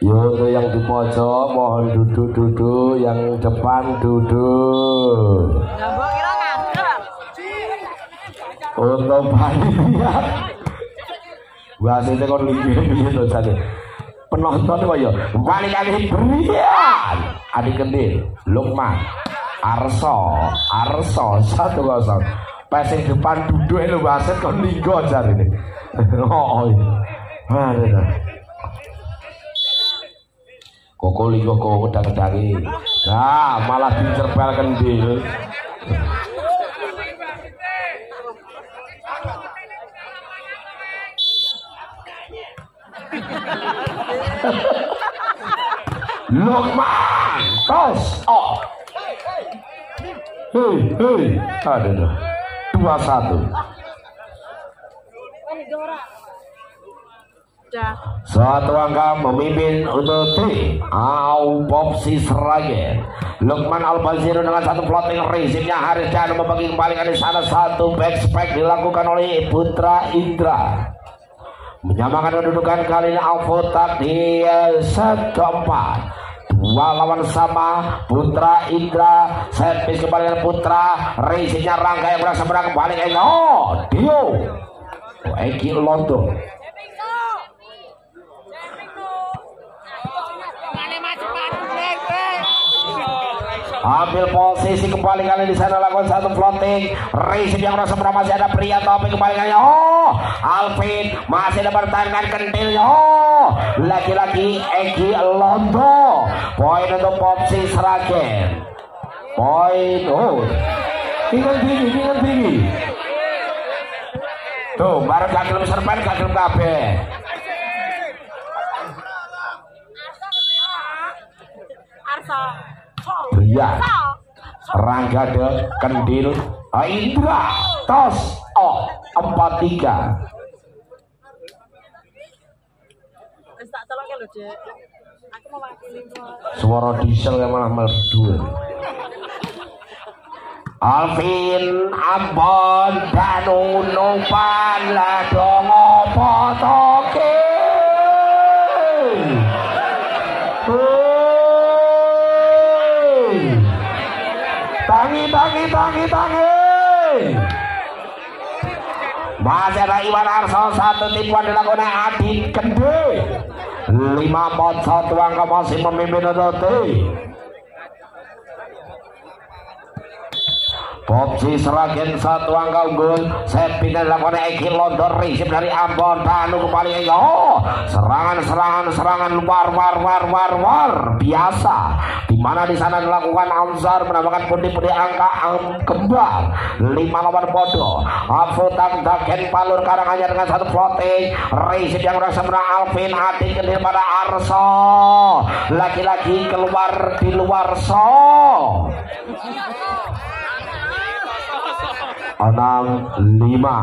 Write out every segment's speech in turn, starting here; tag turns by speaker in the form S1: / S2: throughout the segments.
S1: Yo yang di pojok mohon duduk-duduk, yang depan duduk. Untuk panitia. Wasite kon iki piye to. Penonton kok ya wali kali Brian. Adik Kendil, Lukman, Arso, Arso satu kosong. Pesing depan duduk lho wasit kon linggo jarine. Oh. iya. Aduh. Koko linggo kok kedang-kedangi. Nah, malah dicerpel kendil. Lukman, tos, oh. Hei, hei, ada. Dua satu. Satu angka memimpin untuk tim Au Popsi Seragen Lukman Al Baziru dengan satu floating rezimnya Haris dan membagi kembali di sana. Satu backspec dilakukan oleh Putra Indra. Menyamakan kedudukan kali ini Alfotak di set keempat dua lawan sama Putra Indra servis kembali dengan Putra. Rezimnya Rangga yang berasa berang kembali ke oh Dio Eki Londo ambil posisi kembali kali di sana lakukan satu floating. Race yang merasa masih ada pria tapi kembali kali. Oh Alvin masih ada bertahan kentilnya oh lagi-lagi Egi Londo poin untuk Popsi Seragen poin oh. Tinggal tinggi tinggal tinggi Tuh, bareng gak gelem serpen gak gelem kabeh.
S2: Arsa.
S1: Iya. Rangga de Kendil ah, Indra Tos
S2: O 43.
S1: Suara diesel yang malah merdu. Alvin Ambon Danu Nupan Ladongo Potoke Hei. Tangi, tangi, tangi, tangi. Masih ada Iwan Arso satu tipuan dilakukan Adit Gede. Lima pot satu angka masih memimpin untuk Popsi Seragen satu angka unggul Set pindah dilakukan Eki Londor Risip dari Ambon. Danu kembali oh, Serangan serangan serangan. War war war war war. Biasa. Di mana di sana dilakukan Amzar menambahkan pundi-pundi angka ang kembang Lima lawan bodoh. Afutan Dagen Palur Karanganyar dengan satu floating. Risip yang merasa menang Alvin Hati kendil pada Arso. Lagi-lagi keluar di luar so enam lima.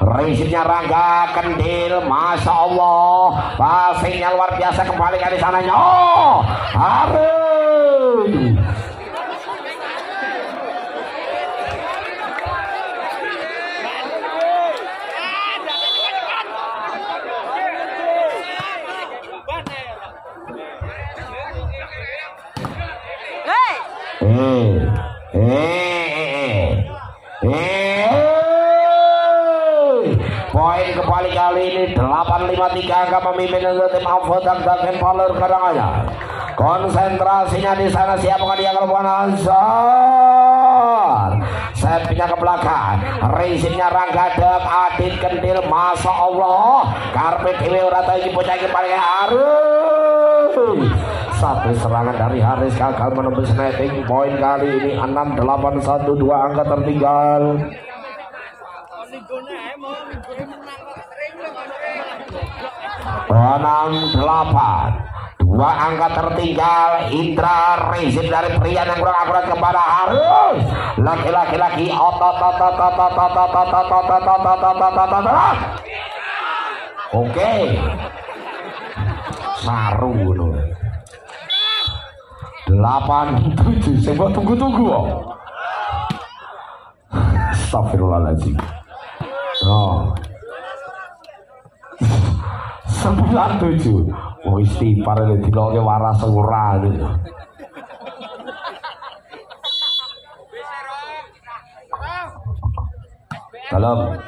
S1: Risipnya Rangga Kendil Masya Allah. Passingnya luar biasa kembali ke sananya Oh Hari menjaga pemimpin itu Mahfud dan tim Palur Karanganyar konsentrasinya di sana siapa kan dia melakukan Ansar setnya ke belakang. Resinya rangka dek adit kendil masa Allah. Karpet ini urata ini bocah ini paling harus. Satu serangan dari Haris gagal menembus netting. Poin kali ini 6 8 1 2 angka tertinggal enam delapan dua angka tertinggal Indra Rezim dari pria yang kurang akurat kepada Harus laki-laki laki otot otot otot otot otot otot otot otot otot oke saru delapan tujuh coba tunggu tunggu Astagfirullahaladzim. Oh. Sembilan tujuh. Oh istighfar ini diloke waras ora. Dalam.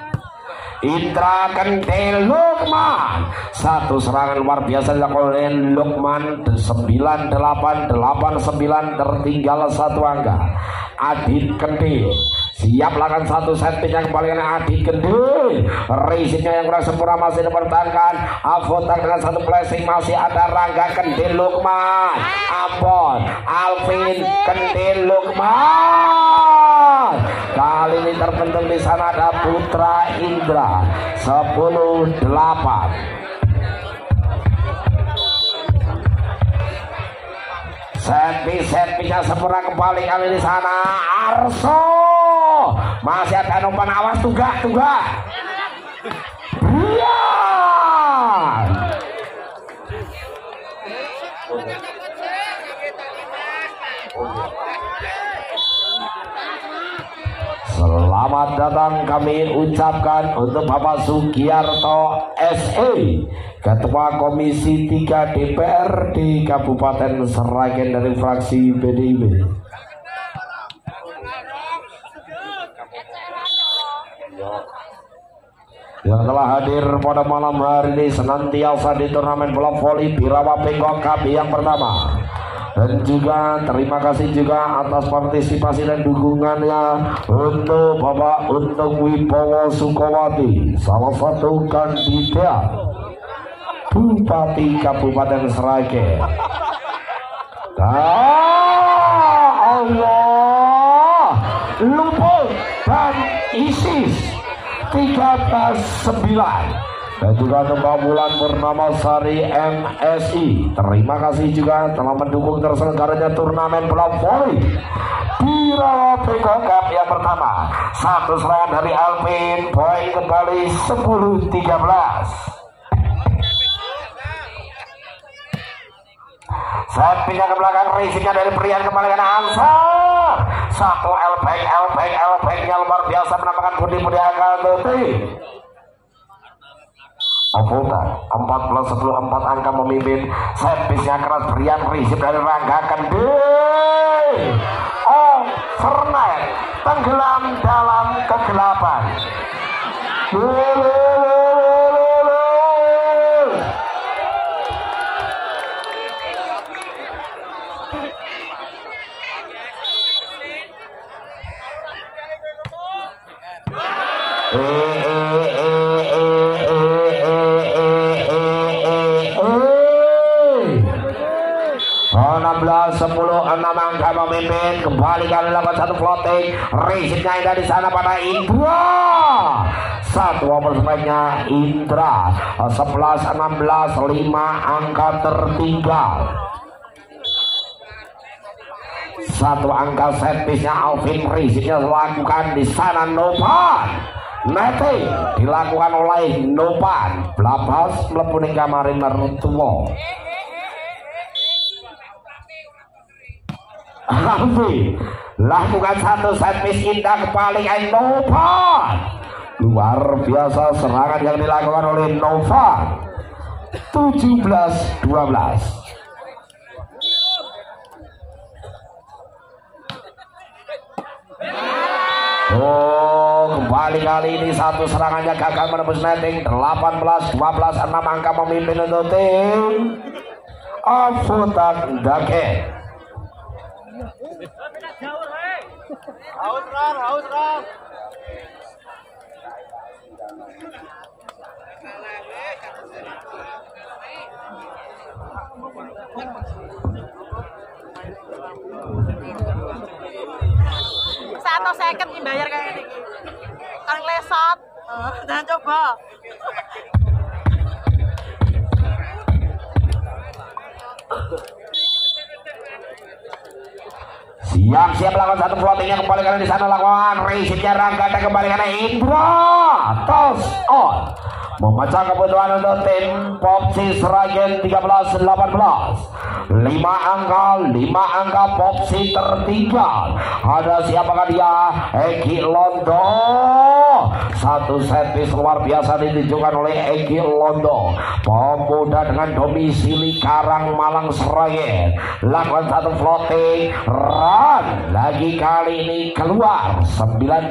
S1: Indra Kendel Lukman. Satu serangan luar biasa dilakukan oleh Lukman. 98889 tertinggal satu angka. Adit Kendil siap lakukan satu set yang kembali Adit Kendil racingnya yang kurang sempurna masih dipertahankan. Avotak dengan satu blessing masih ada Rangga Kendil Lukman. Ampon Alvin Kendil Lukman. Kali ini terpenting di sana ada Putra Indra 10 8 Setpi setpinya sempurna kembali kali di sana. Arso masih ada numpan awas tunggak tunggak Iya Selamat datang kami ucapkan untuk Bapak Sugiarto SE Ketua Komisi 3 DPRD Kabupaten Seragen dari fraksi PDIP. Yang telah hadir pada malam hari ini senantiasa di turnamen bola voli Birawa Bengkok KB yang pertama dan juga terima kasih juga atas partisipasi dan dukungannya untuk Bapak untuk Wibowo Sukowati salah satu kandidat Bupati Kabupaten. Ah, Allah luput dan ISIS 13 dan juga untuk Bulan Purnama Sari MSI terima kasih juga telah mendukung terselenggaranya turnamen bola voli. Bira Beko Cup yang pertama. Satu serangan dari Alvin poin kembali 10 Saat pindah ke belakang racingnya dari Prian kembali ke Ansar. Satu LPG, LPG yang luar biasa menambahkan Budi Budi Akal Tuti. Ovuta 14 10 4 angka memimpin servisnya keras Brian Rizib dari Rangga Kendi Oh Fernet tenggelam dalam kegelapan sepuluh enam angka memimpin. Kembali kali lakukan satu floating. Resitnya Indra di sana pada Indra. Satu over sebaiknya Indra. Sebelas enam belas lima angka tertinggal. Satu angka setpisnya Alvin Riziknya lakukan di sana Nopan Nete dilakukan oleh Nopan Blapas melepuni kamarin mertua Alfi lakukan satu servis indah kembali Nova luar biasa serangan yang dilakukan oleh Nova 17 12 Oh, kembali kali ini satu serangannya gagal menembus netting. 18 12 6 angka memimpin untuk tim. Afutan Dake. Haus rar, haus rar.
S2: Satu second dibayar kayak gini. Kan lesot. Dan coba.
S1: Siap-siap lakukan satu floatingnya kembali karena di sana lakukan resitnya Rangga dan kembali karena Indra. Tos on. Memecah kebutuhan untuk tim Popsi Sragen 13 18 lima angka lima angka Popsi tertinggal. Ada siapakah dia? Eki Londo satu servis luar biasa ditunjukkan oleh Eki Londo. Pemuda dengan domisili Karang Malang Sragen lakukan satu floating run. Lagi kali ini keluar. 19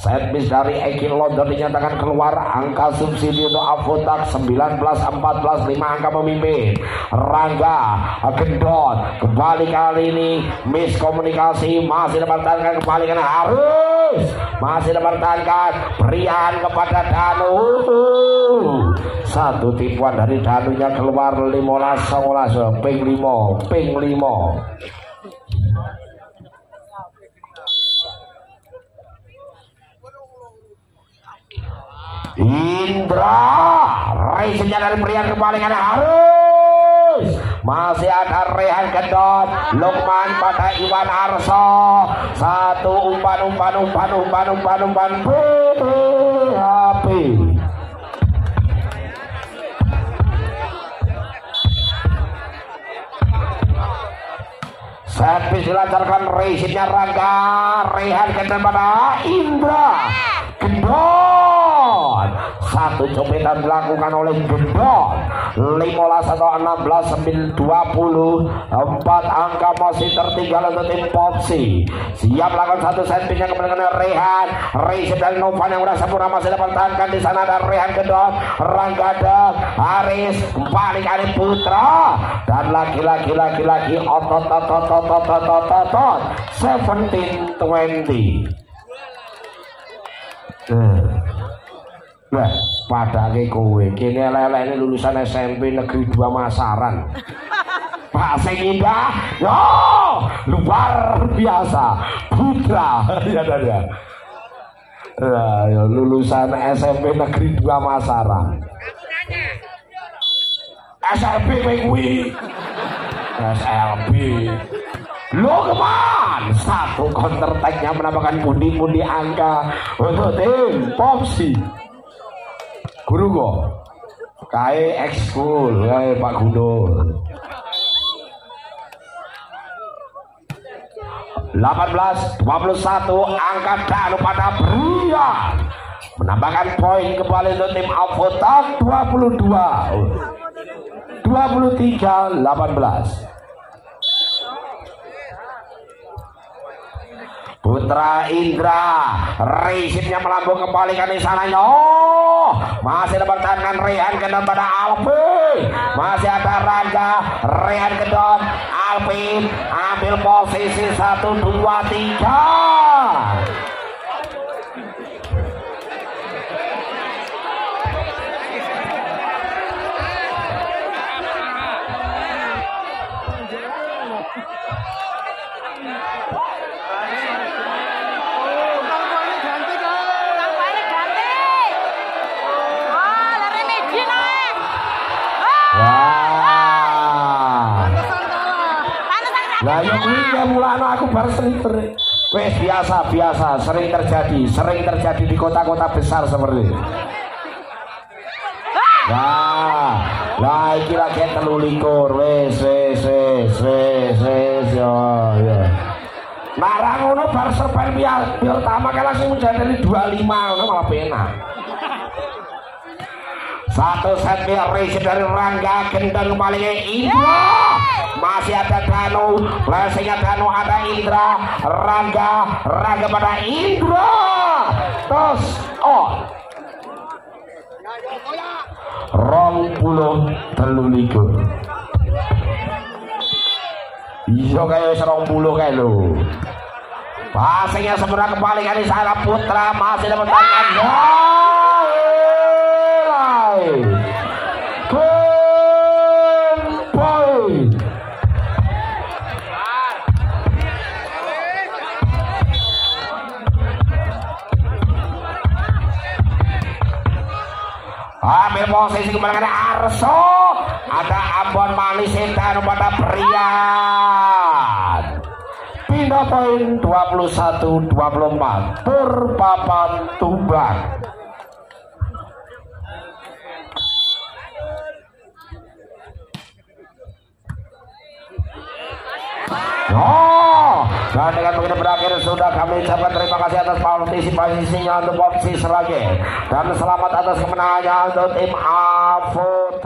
S1: 14 Servis dari Eki London dinyatakan keluar. Angka subsidi untuk Avotak 19 14 5 angka pemimpin Rangga Gendon kembali kali ini miskomunikasi. Masih dipertahankan kembali karena harus. Masih dipertahankan berian kepada Danu. Satu tipuan dari Danunya keluar 15 19 ping 5 ping 5 Indra Raisnya dari kembali karena harus. Masih ada Rehan Gedot Lukman pada Iwan Arso. Satu umpan umpan umpan umpan umpan umpan BHP Servis dilancarkan Reisnya Rangga Rehan Gedot pada Indra Gendon satu copetan dilakukan oleh Gendon 15 atau 16 20 empat. Angka masih tertinggal untuk tim Popsi. Siap melakukan satu setpinya kepada Rehan. Rehan dan Novan yang sudah sempurna masih dipertahankan di sana ada Rehan Gendon Ranggada Aris balik Ali Putra. Dan laki-laki laki-laki otot otot otot otot otot 17 20 Nah, padake kowe kene lelek lulusan SMP Negeri 2 Masaran. Pak sing indah, yo luar biasa. Putra, ya dan ya. Nah, ya, lulusan SMP Negeri 2 Masaran. SMP kowe kuwi. SLB. Lo keman satu counter attack-nya menambahkan pundi-pundi angka untuk tim Popsi. Guru kok. Kae ekskul, kae Pak Gundul. 18 21 angka Danu pada Brian menambahkan poin kembali untuk tim Avotak 22 23 18 Putra Indra Risipnya melambung kembali ke sana Oh Masih dipertahankan Rehan Gendon pada Alvin Masih ada Raga Rehan Gendon Alvin Ambil posisi 1, 2, 3 Lah yo kuwi mulane aku bar sering wes biasa biasa sering terjadi sering terjadi di kota-kota besar seperti ini. Nah, lah iki lagi telu likur wes wes wes wes wes yo yo. Nah, ngono bar serpen biar biar utama kan langsung menjadi 25 ngono malah penak. Satu set race dari Rangga Gendeng kembali Indra Masih ada Danu Flashingnya Danu ada Indra Rangga Rangga pada Indra. Terus on Rong puluh telu likur Iya kayak serong puluh kayak lo Passingnya sempurna kembali kali sana Putra masih dapat tangan malah ada arso ada ambon manis dan pada pria pindah poin 21 24 perpapan tumbang. Oh, dan dengan berakhir sudah kami ucapkan terima kasih atas partisipasinya untuk Bob Sisrage dan selamat atas kemenangannya untuk tim Avota.